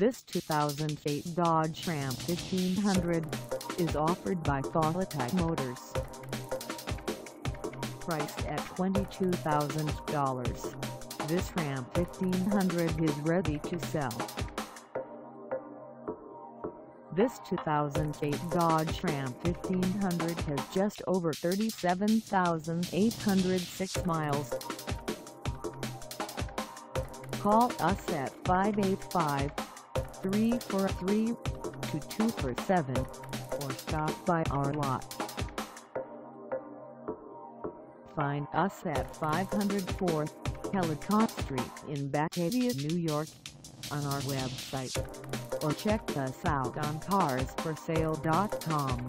This 2008 Dodge Ram 1500 is offered by Falleti Motors. Priced at $22,000, this Ram 1500 is ready to sell. This 2008 Dodge Ram 1500 has just over 37,806 miles. Call us at 585-343-2247 or stop by our lot. Find us at 504 Ellicott Street in Batavia, New York on our website or check us out on carsforsale.com.